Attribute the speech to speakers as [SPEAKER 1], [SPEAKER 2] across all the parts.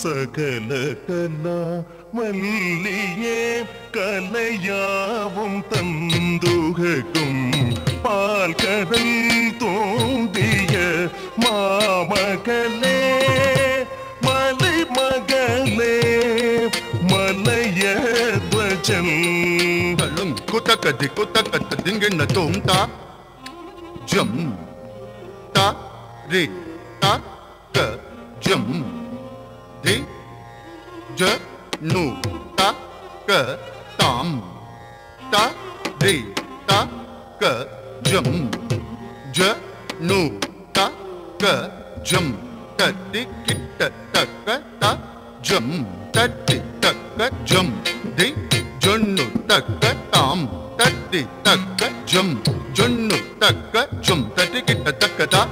[SPEAKER 1] சகல கலா மல்லியே கலையாவும் தந்துகக்கும் பால் கடல் தோந்திய மாமகளே மலை மகளே மலைய துவஜன்.
[SPEAKER 2] தள்ளும் குத்தக்கதி குத்தக்கத்த திங்கிண்ண தோம் தா ஜம் தா ரே தா க ஜம். தி ஜ நு தா க தாம் தா ரே தா க ஜம் ஜ நு தா க ஜம் தட்டி கிட்ட தக்க தா ஜம் தட்டி தக்க ஜம் தி ஜொன்னு தக்க தாம் தட்டி தக்க ஜம் ஜொன்னு தக்க ஜம் தட்டி கிட்ட தக்க தா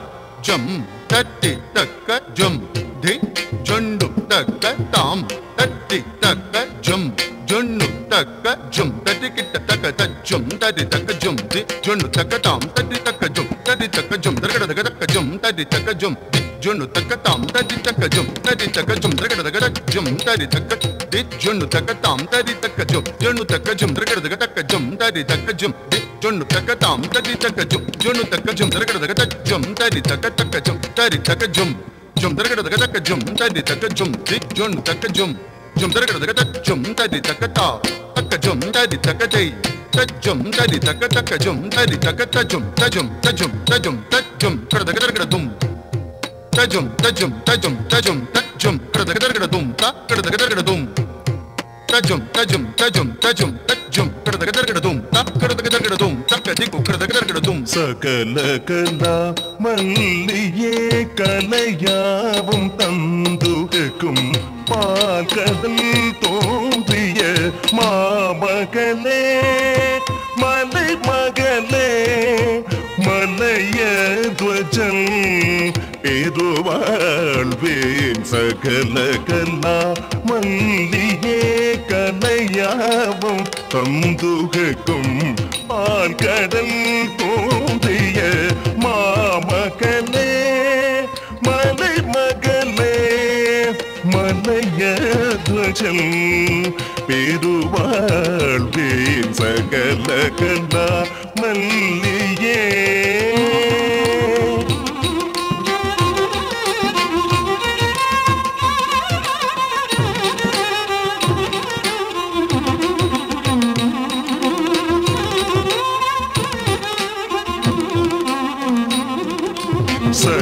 [SPEAKER 2] ஜம் தட்டி தக்க ஜம் தி தக்க த ஜம் தட்டி தக்க ஜம் தி ஜொன்னு தக்க தாம் தட்டி தக்க ஜம் தட்டி தக்க ஜம் தரகட தக்க தக்க ஜம் தட்டி தக்க ஜம் தி ஜொன்னு தக்க தாம் தட்டி தக்க ஜம் தட்டி தக்க ஜம் தரகட தக்க ஜம் தட்டி தக்க தி ஜொன்னு தக்க தாம் தட்டி தக்க ஜம் ஜொன்னு தக்க ஜம் தரகட தக்க தக்க ஜம் தட்டி தக்க ஜம் தி ஜொன்னு தக்க தாம் தட்டி தக்க ஜம் ஜொன்னு தக்க ஜம் தரகட தக்க ஜம் தட்டி தக்க தக்க ஜம் தட்டி தக்க ஜம் ஜம் தரகட தக்க தக்க ஜம் தட்டி தக்க ஜம் தி ஜொன்னு தக்க ஜம் ஜம் தரகட தக்க ஜம் தட்டி தக்க தா தக்க ஜம் தட்டி தக்க ஜை தஜம் தடி தக்க தக்க ஜம் தடி தக்க தஜம் தஜம் தஜம் தஜம் தஜம் கடதக தரகட தும் தஜம் தஜம் தஜம் தஜம் தஜம் கடதக தரகட தும் த கடதக தரகட தும் தஜம் தஜம் தஜம் தஜம் தஜம் கடதக தரகட தும் த கடதக தரகட தும் தக்க திக்கு கடதக தரகட தும்
[SPEAKER 1] சகல கலா மல்லியே கலையாவும் தந்துகக்கும் பால் தோன்றிய மாமகளே மலை மகளே மலைய துவஜன் பெருவாழ்வேன் சகல கல்லா மல்லியே கலையாவும் தந்துகக்கும் பால் கடல் தோன்றிய மலைய துவஜன் பெருவாழ்வேன் சகல கலா மல்லியே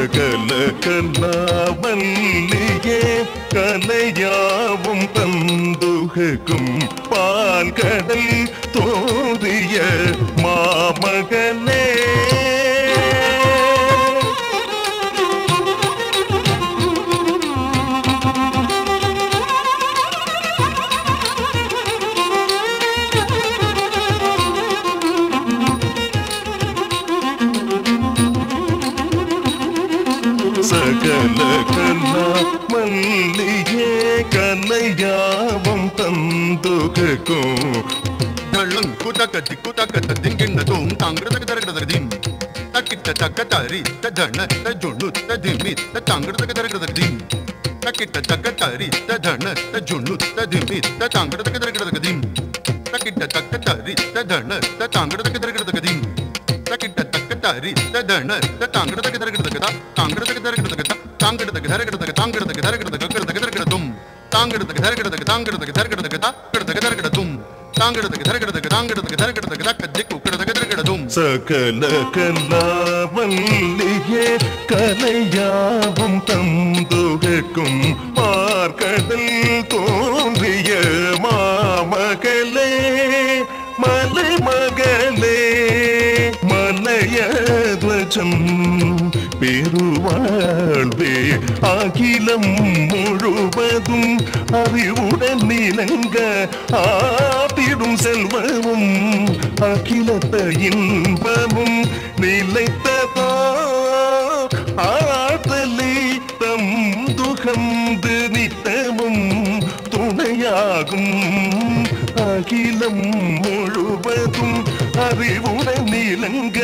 [SPEAKER 1] கல கலாவல்லியே கலையாவும் தந்துகக்கும் பால் கடல் தோதிய மாமகனே சகல கலா மல்லியே கலையாவும் தந்துகக்கும்
[SPEAKER 2] தள்ளம் குதக்கத்தி குதக்கத்த திங்கிண்ண தூம் தாங்கிறதக தரகிறதக திம் தக்கிட்ட தக்க தரி தன தஜுண்ணு ததிமி தாங்கிறதக தரகிறதக திம் தக்கிட்ட தக்க தரி தன தஜுண்ணு ததிமி தாங்கிறதக தரகிறதக திம் தக்கிட்ட தக்க தரி தன தாங்கிறதக தரகிறதக திம் தக்கிட்ட தக்க தரி தன தாங்கிறதக தரகிறதக தாங்கிறதக தரகிறதக தாங்கிறதக தரகிறதக தாங்கிறதக தரகிறதக ககிறதக தரகிறதும் தாங்கிறதக தரகிறதக தாங்கிறதக தரகிறதக தாங்கிறதக தரகிறதும் தாங்கிறதுக்கு தரகிறதுக்கு தாங்கிறதுக்கு தரகிறதுக்கு தக்க திக்கு கிடதுக்கு
[SPEAKER 1] சகல கலாவல்லியே கலையாவும் தந்துகக்கும் பார்க்கடல் தோன்றிய மாமகளே மலைய பெருவாழ்வே அகிலம் முழுவதும் அறிவுடன் நிலங்க ஆத்திடும் செல்வமும் அகிலத்த இன்பமும் நிலைத்ததா? ஆத்தலி தம் துகந்து நித்தமும் துணையாகும் அகிலம் முழுவதும் அவிழ்வுடன் நீலங்க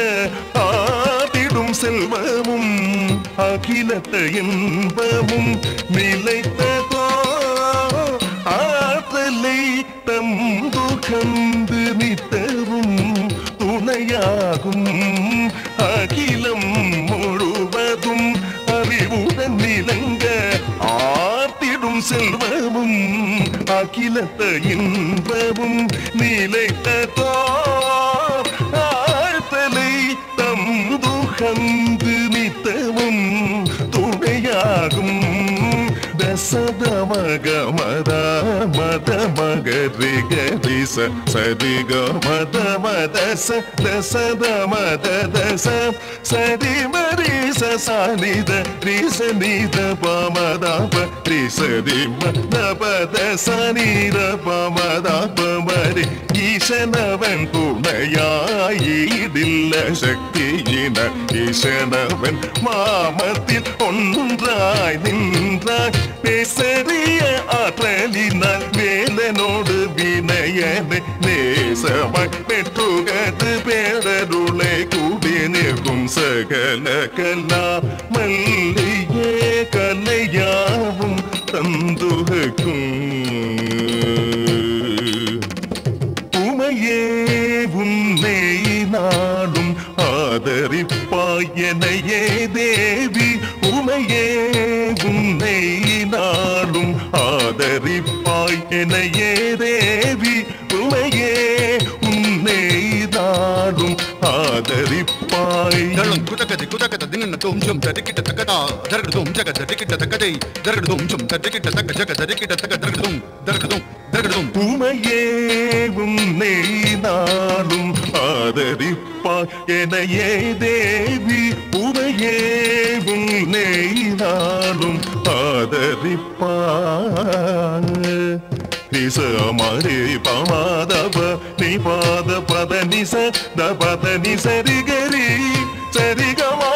[SPEAKER 1] ஆதிடும் செல்வமும் அகிலத்த இன்பமும் நிலைத்ததோ ஆற்றலை தம்புகந்து நித்தவும் துணையாகும். அகிலம் முழுவதும் அறிவுடன் நிலங்க ஆத்திடும் செல்வமும் அகிலத்த இன்பமும் நிலைத்த மத மத மக ரிக ரிச சரிக மத மத ச தசத மத தச சரி மரி ச சானித ரிச நீத பமத ப ரிச ரி மத பத சனித பமத பமரி ஈசனவன் துணையாயிடில்ல சக்தியின ஈசனவன் மாமத்தில் ஒன்றாய் நின்றாய். பேசறிய ஆற்றலினால் வேலனோடு வினயனை நேசமாய் பெற்றுகது பேரருளை கூடி நிற்கும் சகல கலா மல்லியே கலையாவும் தந்துகக்கும் உமையே உன்னை ஆதரிப்பாயனையே தேவி உமையே உன்னை நாளும் ஆதரிப்பாயனையே தேவி உமையே உன்னை நாளும் ஆதரிப்பாய்
[SPEAKER 2] தளம் குதகதி குதகத திங்கன தோம் ஜம் தரிக்கிட்ட தரகதும் ஜக தரிக்கிட்ட தகதை தரகதும் ஜம் தரிக்கிட்ட தக ஜக தரிக்கிட்ட தக தரகதும் தரகதும் தரகதும்
[SPEAKER 1] உமையே உன்னை ஆதரிப்பாய் எனையே தேவி. உமையேவும் நெய்தாலும் நாடும் ஆதரிப்பாய். நிச அமரே பமாதப நீ பாத பத நிச த பத நி கரி சரி கமா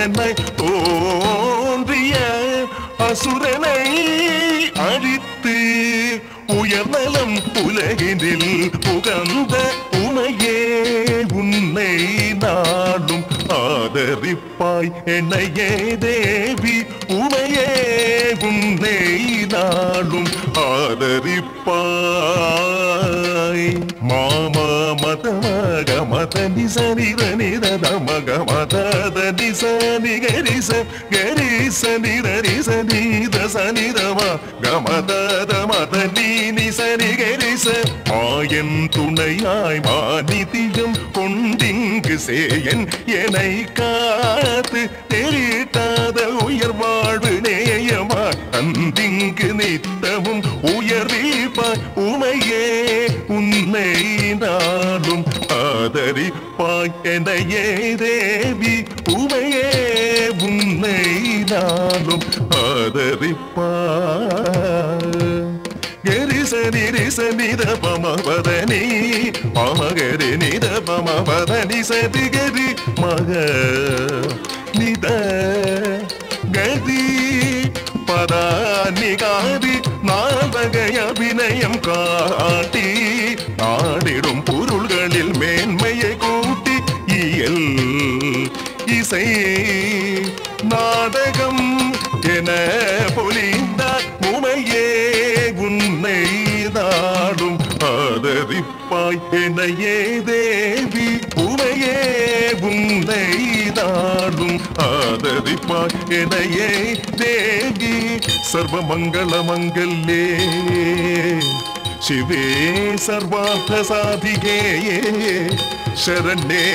[SPEAKER 1] தன்னை தோன்றிய அசுரனை அழித்து உயர்நலம் உலகினில் புகந்த உமையே உன்னை நாடும் ஆதரிப்பாய். என்னையே தேவி உமையே உன்னை நாடும் ஆதரிப்பாய். மாமா மத மக மத நிச நித நித மக மத நிச நிகரிச கரிச நித நிச நித சனிதமா கமத மத நீ நிச நிகரிச மாயன் துணையாய் மாநிதியம் கொண்டிங்கு சேயன் என்னை காத்து தெரிட்டாத உயர் வாழ்வு நேயமா தந்திங்கு நித்தமும் உயர்வி ஆதரிப்பாய் என்னையே தேவி உமையே உன்னை நாடும் ஆதரிப்பாய் గరిస నిరిస నిద పమ పదని పమ గరి నిద పమ పదని సతి గరి మగ నిద గది பதானி காதி நால்வகை அபிநயம் காட்டி நாடிடும் என பொலிந்தார் உமையே உன்னை நாடும் ஆதரிப்பாய் என்னையே தேவி உமையே உன்னை நாடும் ஆதரிப்பாய் என்னையே தேவி சர்வமங்கள மங்கல்யே शिवे सर्वार्थसाधिके शरण्ये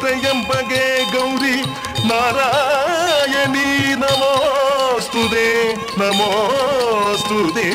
[SPEAKER 1] त्र्यम्बके गौरी नारायणी नमोऽस्तु నమోస్తుదే